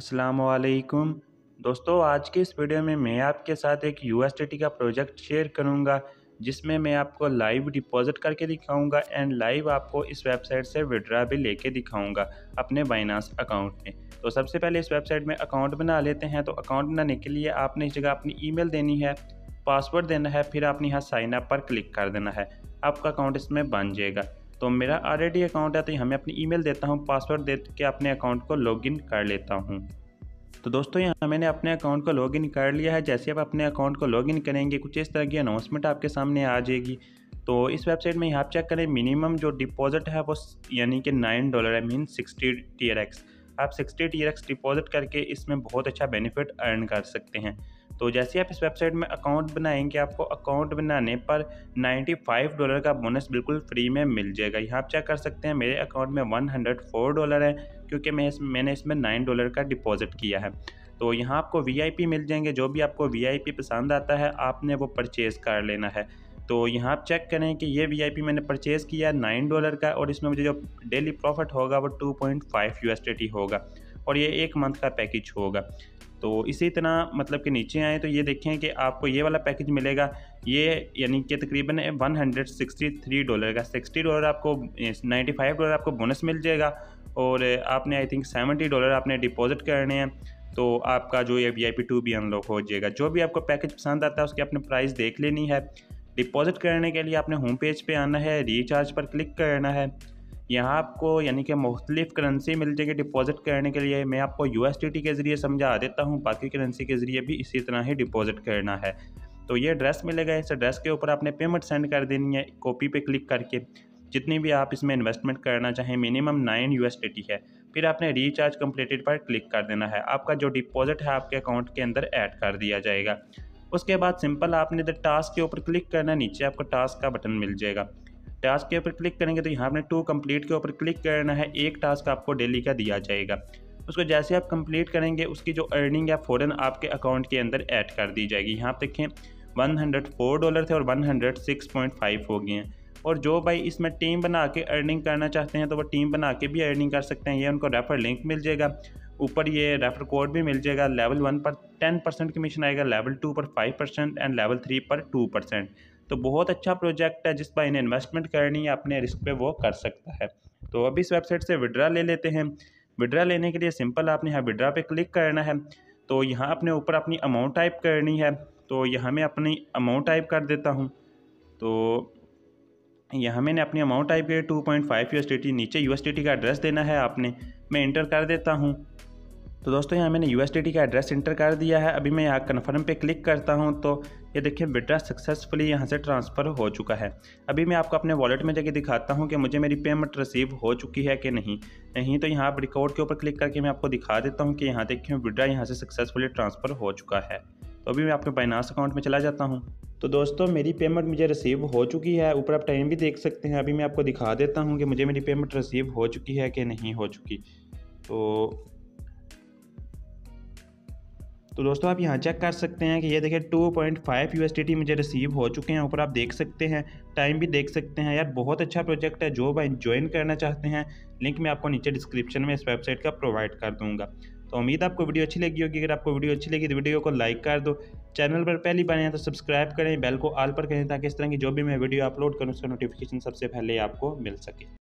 असलकुम दोस्तों, आज के इस वीडियो में मैं आपके साथ एक यू का प्रोजेक्ट शेयर करूँगा, जिसमें मैं आपको लाइव डिपॉजिट करके दिखाऊँगा एंड लाइव आपको इस वेबसाइट से विड्रा भी लेके दिखाऊँगा अपने बाइनास अकाउंट में। तो सबसे पहले इस वेबसाइट में अकाउंट बना लेते हैं। तो अकाउंट बनाने के लिए आपने इस जगह अपनी ईमेल देनी है, पासवर्ड देना है, फिर आपने यहाँ साइन अप पर क्लिक कर देना है। आपका अकाउंट इसमें बन जाएगा। तो मेरा ऑलरेडी अकाउंट है तो यहाँ मैं अपनी ईमेल देता हूँ पासवर्ड दे के अपने अकाउंट को लॉगिन कर लेता हूँ। तो दोस्तों, यहाँ मैंने अपने अकाउंट को लॉगिन कर लिया है। जैसे आप अपने अकाउंट को लॉगिन करेंगे, कुछ इस तरह की अनाउंसमेंट आपके सामने आ जाएगी। तो इस वेबसाइट में यहाँ आप चेक करें मिनिमम जो डिपॉजिट है वो यानी कि नाइन डॉलर है मीन सिक्सटी टी आप सिक्सटी टी डिपॉजिट करके इसमें बहुत अच्छा बेनिफिट अर्न कर सकते हैं। तो जैसे आप इस वेबसाइट में अकाउंट बनाएँगे, आपको अकाउंट बनाने पर 95 डॉलर का बोनस बिल्कुल फ्री में मिल जाएगा। यहाँ आप चेक कर सकते हैं, मेरे अकाउंट में 104 डॉलर है, क्योंकि मैं इस, मैंने इसमें 9 डॉलर का डिपॉजिट किया है। तो यहाँ आपको वीआईपी मिल जाएँगे, जो भी आपको वीआईपी पसंद आता है, आपने वो परचेज़ कर लेना है। तो यहाँ आप चेक करें कि ये वीआईपी मैंने परचेज़ किया नाइन डॉलर का, और इसमें मुझे जो डेली प्रॉफिट होगा वो टू पॉइंट फाइव होगा, और ये एक मंथ का पैकेज होगा। तो इसी तरह मतलब कि नीचे आएँ तो ये देखें कि आपको ये वाला पैकेज मिलेगा। ये यानी कि तकरीबन one hundred sixty three dollar का सिक्सटी डॉलर आपको नाइन्टी फाइव डॉलर आपको बोनस मिल जाएगा। और आपने आई थिंक सेवेंटी डॉलर आपने डिपॉजिट करने हैं तो आपका जो ये वी आई पी टू भी अनलॉक हो जाएगा। जो भी आपको पैकेज पसंद आता है, उसकी आपने प्राइस देख लेनी है। डिपॉजिट करने के लिए आपने होम पेज पे आना है रिचार्ज पर क्लिक करना है। यहाँ आपको यानी कि मुख्तलिफ़ करेंसी मिल जाएगी डिपॉजिट करने के लिए। मैं आपको यू के ज़रिए समझा देता हूँ, बाकी करेंसी के ज़रिए भी इसी तरह ही डिपॉजिट करना है। तो ये एड्रेस मिलेगा, इस एड्रेस के ऊपर आपने पेमेंट सेंड कर देनी है कॉपी पे क्लिक करके। जितनी भी आप इसमें इन्वेस्टमेंट करना चाहें मिनिमम नाइन यू है। फिर आपने रिचार्ज कम्प्लीटेड पर क्लिक कर देना है। आपका जो डिपॉजिट है, आपके अकाउंट के अंदर ऐड कर दिया जाएगा। उसके बाद सिंपल आपने इधर टास्क के ऊपर क्लिक करना, नीचे आपको टास्क का बटन मिल जाएगा। टास्क के ऊपर क्लिक करेंगे तो यहाँ आपने टू कंप्लीट के ऊपर क्लिक करना है, एक टास्क आपको डेली का दिया जाएगा। उसको जैसे आप कंप्लीट करेंगे, उसकी जो अर्निंग है फ़ौरन आपके अकाउंट के अंदर ऐड कर दी जाएगी। यहाँ आप देखें 104 डॉलर थे और 106.5 हो गए हैं। और जो भाई इसमें टीम बना के अर्निंग करना चाहते हैं तो वो टीम बना के भी अर्निंग कर सकते हैं। ये उनको रेफर लिंक मिल जाएगा। ऊपर ये रेफर कोड भी मिल जाएगा। लेवल वन पर टेन परसेंट कमीशन आएगा, लेवल टू पर five percent and level three पर टू परसेंट। तो बहुत अच्छा प्रोजेक्ट है जिस पर इन्हें इन्वेस्टमेंट करनी है, अपने रिस्क पे वो कर सकता है। तो अभी इस वेबसाइट से विड्रा ले लेते हैं। विड्रा लेने के लिए सिंपल आपने यहाँ विड्रा पे क्लिक करना है। तो यहाँ अपने ऊपर अपनी अमाउंट टाइप करनी है। तो यहाँ मैं अपनी अमाउंट टाइप कर देता हूँ। तो यहाँ मैंने अपनी अमाउंट टाइप की two point five U S D T नीचे यू एस डी टी का एड्रेस देना है आपने। मैं इंटर कर देता हूँ। तो दोस्तों यहाँ मैंने यू एस डी टी का एड्रेस इंटर कर दिया है। अभी मैं यहाँ कन्फर्म पे क्लिक करता हूँ। तो ये देखिए विड्रा सक्सेसफुली यहाँ से ट्रांसफ़र हो चुका है। अभी मैं आपको अपने वॉलेट में जाके दिखाता हूँ कि मुझे मेरी पेमेंट रिसीव हो चुकी है कि नहीं। नहीं तो यहाँ आप रिकॉर्ड के ऊपर क्लिक करके मैं आपको दिखा देता हूँ कि यहाँ देखिए विड्रा यहाँ से सक्सेसफुली ट्रांसफ़र हो चुका है। तो अभी मैं आपके बाइनास अकाउंट में चला जाता हूँ। तो दोस्तों, मेरी पेमेंट मुझे रिसीव हो चुकी है। ऊपर आप टाइम भी देख सकते हैं। अभी मैं आपको दिखा देता हूँ कि मुझे मेरी पेमेंट रिसीव हो चुकी है कि नहीं हो चुकी। तो तो दोस्तों आप यहाँ चेक कर सकते हैं कि ये देखिए 2.5 पॉइंट मुझे रिसीव हो चुके हैं। ऊपर आप देख सकते हैं टाइम भी देख सकते हैं। यार बहुत अच्छा प्रोजेक्ट है, जो भाई ज्वाइन करना चाहते हैं लिंक मैं आपको नीचे डिस्क्रिप्शन में इस वेबसाइट का प्रोवाइड कर दूँगा। तो उम्मीद आपको वीडियो अच्छी लगी होगी। अगर आपको वीडियो अच्छी लगी तो वीडियो को लाइक कर दो। चैनल पर पहली बार हैं तो सब्सक्राइब करें बेल को आल पर करें, ताकि इस तरह की जो भी मैं वीडियो अपलोड करूँ, उसका नोटिफिकेशन सबसे पहले आपको मिल सके।